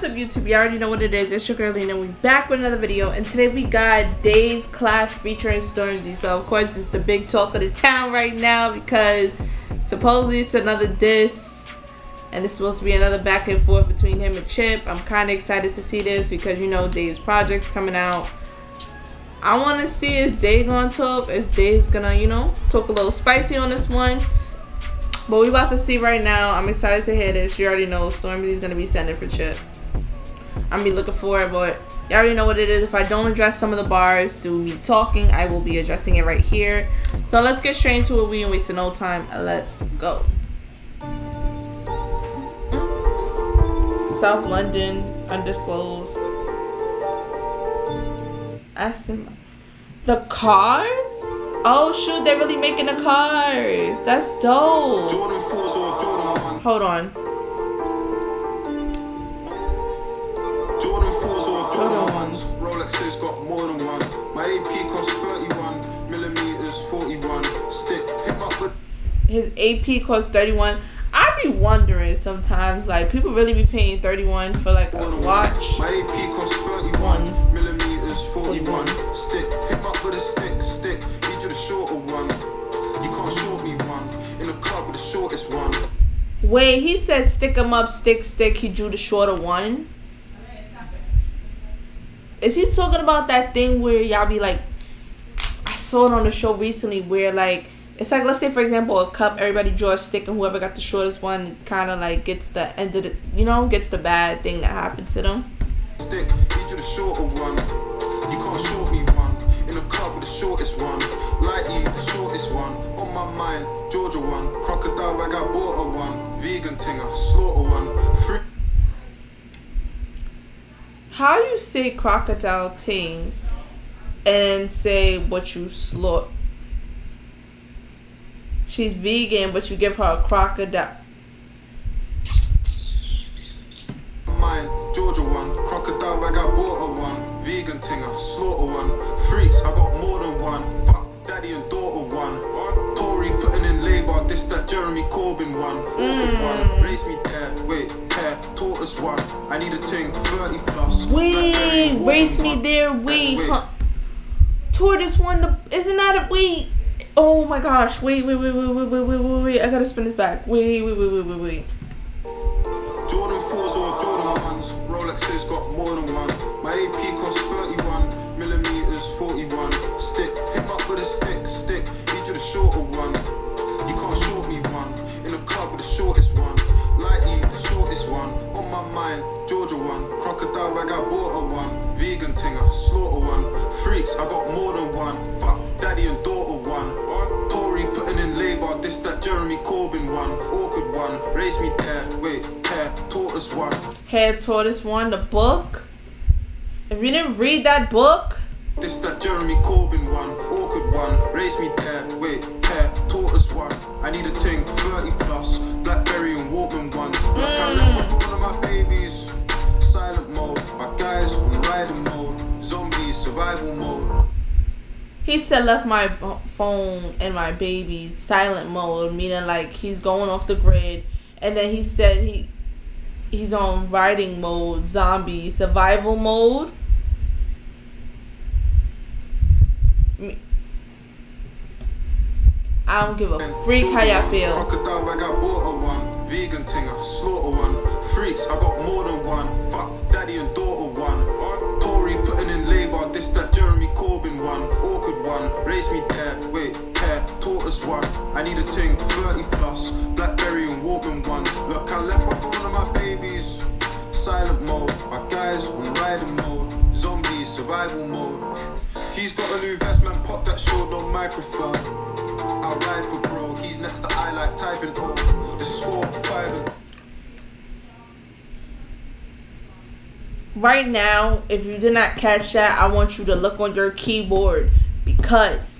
What's up YouTube? You already know what it is. It's your girl Lina. We back with another video and today we got Dave Clash featuring Stormzy. So of course it's the big talk of the town right now because supposedly it's another diss and it's supposed to be another back and forth between him and Chip. I'm kinda excited to see this because you know Dave's project's coming out. I wanna see if Dave gonna talk, if Dave's gonna, you know, talk a little spicy on this one. But we about to see right now. I'm excited to hear this. You already know Stormzy's gonna be sending for Chip. I'm be looking for it, but you already know what it is. If I don't address some of the bars through me talking, I will be addressing it right here. So let's get straight into it. We ain't wasting no time. Let's go. South London, undisclosed. Aston. The cars? Oh shoot, they're really making the cars. That's dope. Hold on. His AP costs 31. I be wondering sometimes, like, people really be paying 31 for, like, a watch. My AP costs 31 millimeters, 41. Stick him up with a stick, stick. He do the shorter one. You can't short me one. In the club with the shortest one. Wait, he said stick him up, stick, stick. He drew the shorter one. Is he talking about that thing where y'all be like, I saw it on the show recently where like it's like let's say for example a cup everybody draws a stick and whoever got the shortest one kind of like gets the end of the you know gets the bad thing that happens to them. Stick, he do the shorter one. You can't short me one. In the club with the shortest one. Lightly, the shortest one. On my mind, Georgia one. Crocodile I bought a one. Vegan tinger, slaughter one. Free. How you say crocodile ting and say what you slaughter? She's vegan, but you give her a crocodile. Mine, Georgia one, crocodile bag, I bought a one. Vegan tinger, slaughter one. Freaks, I got more than one. Fuck daddy and daughter one. Tory putting in labor, this that Jeremy Corbyn one. Organ one, mm. raise me there, wait, hair, tortoise one. I need a ting, 30 plus. Wait, race me there. Wait. huh? Tortoise one. The, isn't that a wait? Oh my gosh! Wait, wait, wait, wait, wait, wait, wait, wait, wait! I gotta spin this back. Wait, wait, wait, wait, wait, wait. Jordan 4s or Jordan 1s. Rolexes got more than one. My AP costs Raise me there, wait, hair, tortoise one. Head tortoise one. The book. If you didn't read that book, This that Jeremy Corbyn one, awkward one. Raise me there, wait, hair, tortoise one. I need a ting, 30 plus. Blackberry and Walkman one. Look, I left my hmm. phone and my babies. Silent mode, my guys on riding mode. Zombies, survival mode. he said left my phone and my baby's silent mode, meaning like he's going off the grid. And then he said he he's on riding mode, zombie survival mode. I don't give a freak how y'all feel. Crocodile bag, I bought a one. Vegan tinger, slaughter one. Freaks, I got more than one. Fuck daddy and daughter one. Tory putting in labor, this that Jeremy Corbyn one. Awkward one, raise me there, wait, hair, tortoise one. I need a ting, 30 plus. Blackberry and Walkman one. Look, I left my phone and my babies. Silent mode, my guys on riding mode. Zombies, survival mode. He's got a new vest, man, pop that short on microphone. I'll ride for bro. He's next to I like typing oh. The score five and Right now, if you did not catch that, I want you to look on your keyboard because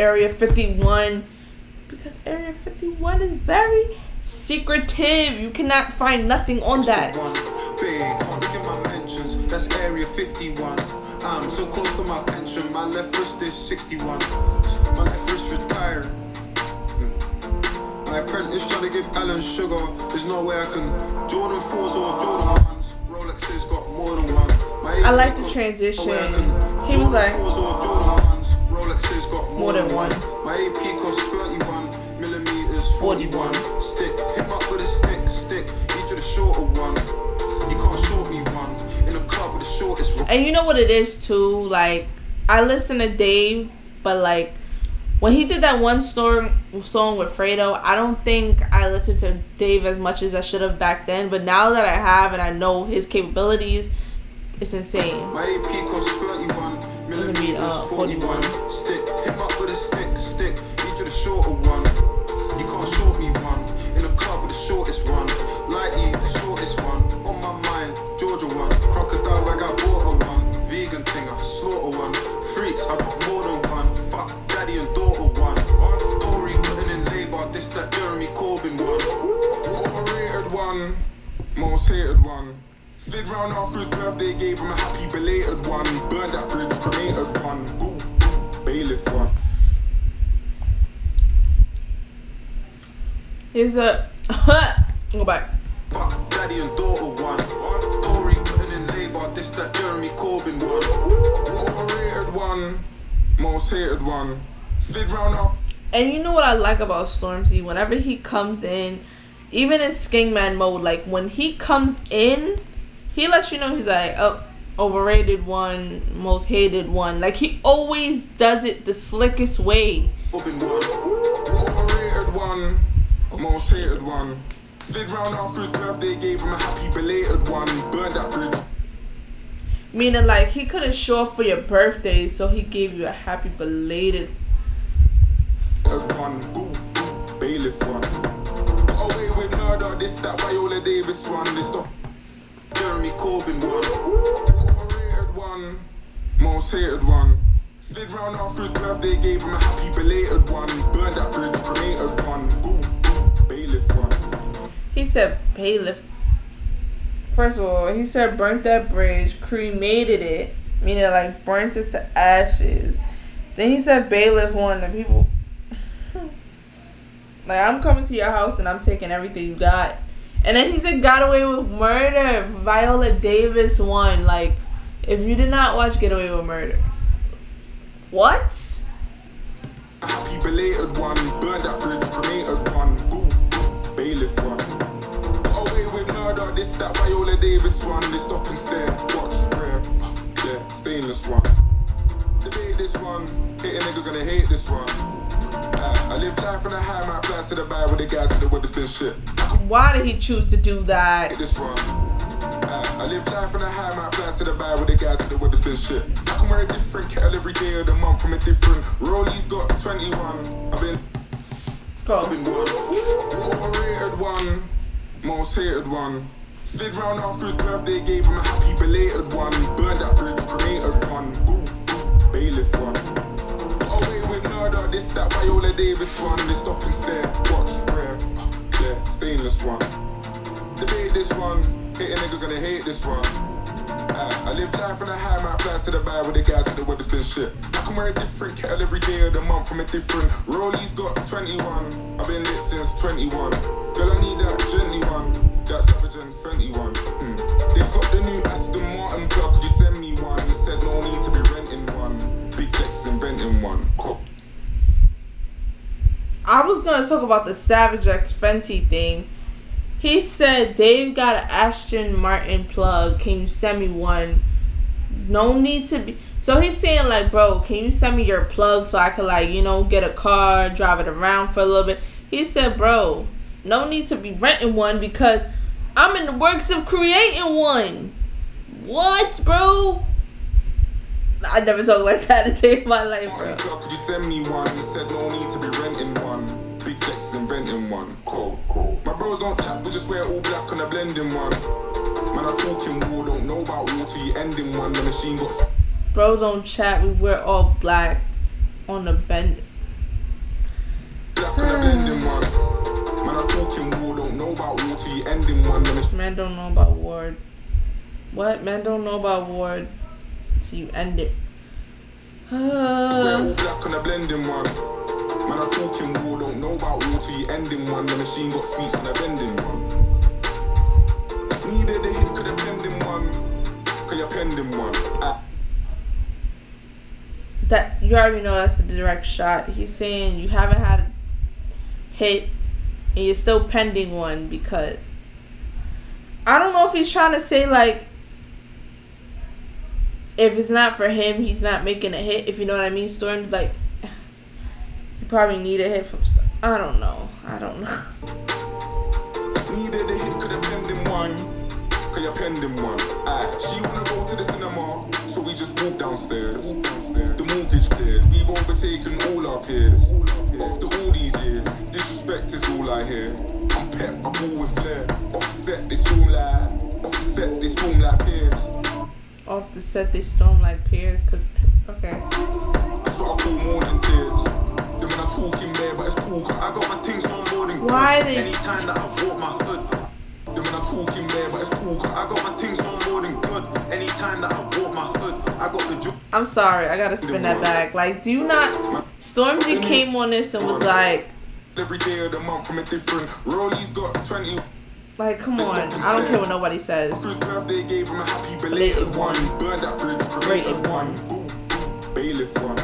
Area 51 because Area 51 is very secretive. You cannot find nothing on that. 61. Big, can't look at my mentions. That's Area 51. I'm so close to my pension. My left wrist is 61. My left wrist retired. My apprentice trying to give Alan Sugar. There's no way I can. Jordan 4s or Jordan 1s. Rolexes got more than one. My I like the transition. no way I can. He was like- more, than one. My AP costs 31 millimeters, 41. Stick, him up with a stick, stick. Of the shorter one. You can't short me one. In the club with the shortest one. And you know what it is too? Like I listen to Dave, but like when he did that one song song with Fredo, I don't think I listened to Dave as much as I should have back then. But now that I have and I know his capabilities, it's insane. My AP costs 31 millimeters, uh, 41. Stick, him up with a stick, stick. Of the shorter one. You can't short me one. In the club with the shortest one. Daddy and daughter one. Tory putting in labor, this that Jeremy Corbyn one. Overrated one, most hated one. Slid round after And you know what I like about Stormzy? Whenever he comes in, even in Skengman mode, like when he comes in, he lets you know he's like, oh, overrated one, most hated one. Like he always does it the slickest way. Overrated one, most hated one. Slid round after his birthday, gave him a happy belated one. Burned that bridge, Meaning like he couldn't show up for your birthday, so he gave you a happy belated. one. Ooh, bailiff one. Got away with murder, this that Viola Davis one. This the Jeremy Corbyn one. Overrated one, most hated one. Slid round after his birthday, gave him a happy belated one. Burned that bridge, cremated one. Ooh, said bailiff. First of all, he said burnt that bridge, cremated it, meaning like burnt it to ashes. Then he said bailiff one, the people. like I'm coming to your house and I'm taking everything you got. And then he said got away with murder. Viola Davis won. Like, if you did not watch Get Away with Murder, what? One. That bridge, cremated one. Davis one. They stop and stare, watch, prayer. Yeah, stainless one. Debate this one. Hating niggas gonna hate this one. Uh, I live life on a high, might fly to the bar with the guys with the weather's been shit. Why did he choose to do that? Hate this one. Uh, I live life on a high, might fly to the bar with the guys with the weather's been shit. I can wear a different kettle every day of the month from a different. Rollies got 21. I've been Go. Corbyn one. overrated one, most hated one. Slid round after his birthday, gave him a happy belated one. Burned that bridge, cremated one. Ooh, ooh, bailiff one. Got away with murder, this that Viola Davis one. They stop and stare, watch, prayer. Yeah, stainless one. Debate this one, hating niggas gonna hate this one. Uh, I live life on a high, might fly to the bar with the guys with the weather's been shit. I can wear a different kettle every day of the month from a different. Rollies got 21. I've been lit since 21. Girl, I need that gently one. That Savage and Fenty one. Mm. They got the new Aston Martin plug. Could you send me one? He said no need to be renting one. Big Lex is inventing one. Cool. I was gonna talk about the Savage X Fenty thing. He said Dave got an Aston Martin plug. Can you send me one? No need to be. So he's saying like, bro, can you send me your plug so I could like, you know, get a car, drive it around for a little bit. He said, bro, no need to be renting one because I'm in the works of creating one. What, bro? I never talk like that a day in my life, bro. You send me one? He said no need to be renting one. Big Lex is inventing one. Cool, cool. My bros don't tap, we just wear all black on a blending one. Man, I talking war, don't know about war till you end in one. The machine got Bro, don't chat. We wear all black on the bend. One. Then it's Man don't know about Ward. What? Man don't know about Ward So you end it. Uh, all black on the blending one. Man, I talking war, don't know about war till you ending one. The machine got sweets on the bending one. Needed a hit, could have pending one. Pending one. That you already know that's a direct shot. He's saying you haven't had a hit and you're still pending one because I don't know if he's trying to say like if it's not for him, he's not making a hit. If you know what I mean, Storm's like you probably need a hit from. I don't know. I don't know. Cause you're pending one. Aye, she wanna go to the cinema. So we just walk downstairs. The mortgage cleared. We've overtaken all our peers. After all these years, disrespect is all I hear. I'm pep, I ball with flair. Off the set, they storm like. Off the set, they storm like peers. Off the set, they storm like peers. Cause okay. That's what I call tears. Then when I talk in there, but it's cool. 'cause I got my things on Why they- Anytime that I walk my hood, Then when I talk in there, but it's cool. I got my things on more than good. Anytime that I walk my hood, I got the joy. I'm sorry, I gotta spin that back. Like, do you not? Stormzy came on this and was like, Every day of the month from a different. Rolly's got 20. like, come on. I don't care what nobody says. His birthday, gave him a happy belated one. Burned that bridge, cremated one. Bailiff one.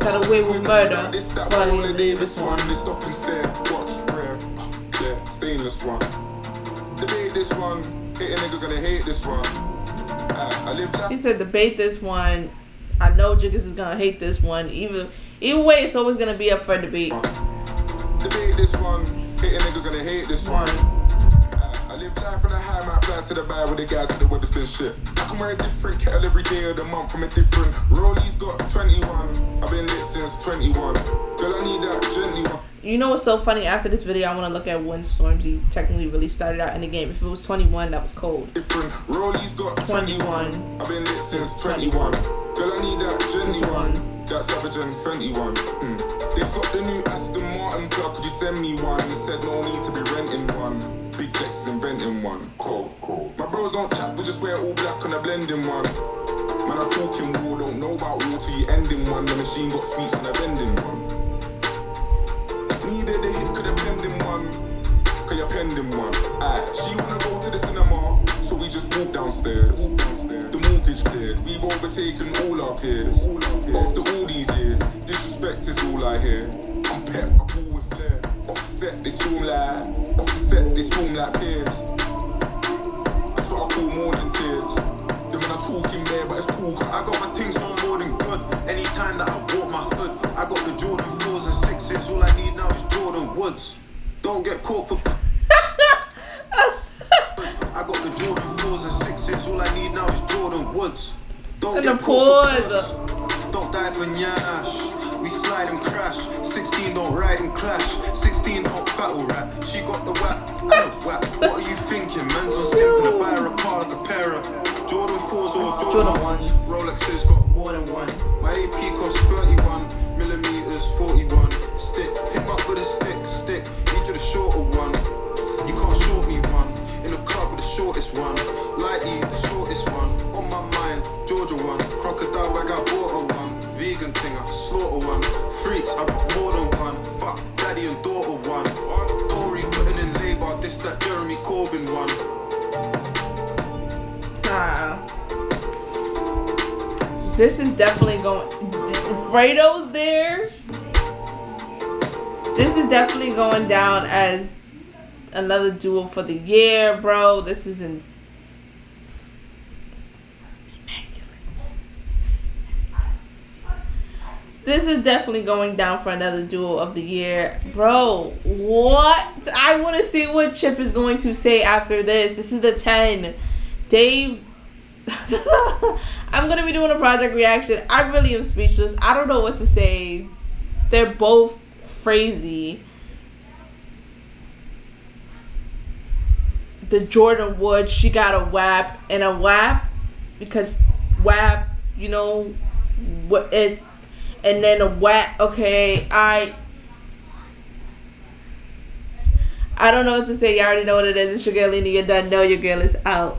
Got away with murder. This, that, one, the Davis this one. They stop and stare. Watch, prayer. Oh, Clear, stainless one. Debate this one. Hating niggas gonna hate this one. Uh, I live He said debate this one. I know Jiggas is gonna hate this one. Even either way, it's always gonna be up for debate. Debate this one. Hating niggas gonna hate this one. One. I live life on a high, might fly to the bar with the guys with the weather's been shit. I can wear a different kettle every day of the month from a different. Rolly's got 21. I've been lit since 21. Girl, I need that gently one. You know what's so funny? After this video, I want to look at when Stormzy technically really started out in the game. If it was 21, that was cold. Different. Rolly's got 21. 21. I've been lit since 21. Girl, I need that gently one. That Savage and Fenty one. Hmm. They've got the new Aston Martin car. Could you send me one? He said no need to be renting one. Big Flex is inventing one. Cool, cool. My bros don't chat, we just wear all black on a blending one. Man, I'm talking war, don't know about war till you ending one. The machine got sweets on a bending one. Cause pending one. She wanna go to the cinema, so we just walk downstairs. The mortgage cleared, we've overtaken all our peers. After all these years, disrespect is all I hear. I'm pep, I pull with flair. Off the set, they storm like. Off the set, they storm like peers. That's what I call morning tears. Then when I talk in there, but it's cool. 'cause I got my things on more than good. Anytime that I walk my hood, I got the Jordan 4s and 6s. All I need now is Jordyn Woods. Don't get caught for. I the Jordan 4s and 6s. All I need now is Jordyn Woods. Don't get caught for pause. puss. Don't die for nyash. We slide and crash. 16 don't ride and clash. 16 don't battle rap. She got the whack whack. What are you thinking? Men's on simp and I buy her a car like a pair of Jordan 4s or Jordan, Jordan 1s. Rolexes got more than one. My AP costs 31 millimeters, 41. Stick, him up with a stick, stick. Need you the shorter This is definitely going. Fredo's there. This is definitely going down as another duel for the year, bro. This is in. This is definitely going down for another duel of the year. Bro, what? I want to see what Chip is going to say after this. This is the 10. Dave. I'm to be doing a project reaction. I really am speechless. I don't know what to say. They're both crazy. The Jordyn Wood, she got a WAP and a WAP because WAP you know, what it, and then a whack. Okay, I. I don't know what to say. Y'all already know what it is. It's your girl Lina. You're done. Know your girl is out.